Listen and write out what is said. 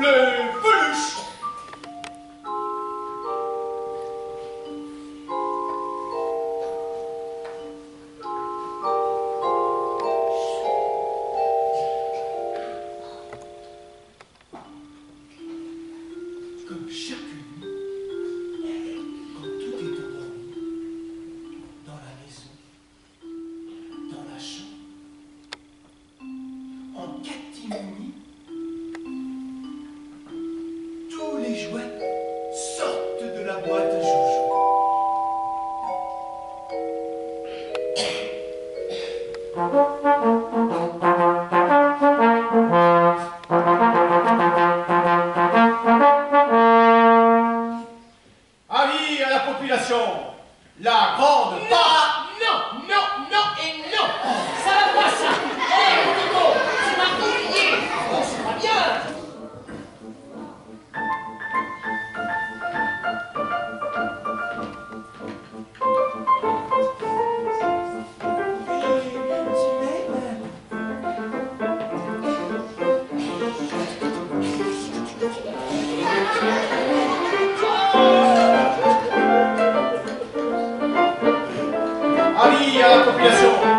le peluche. Comme chacune Avis à la population, la grande part Avis à la population.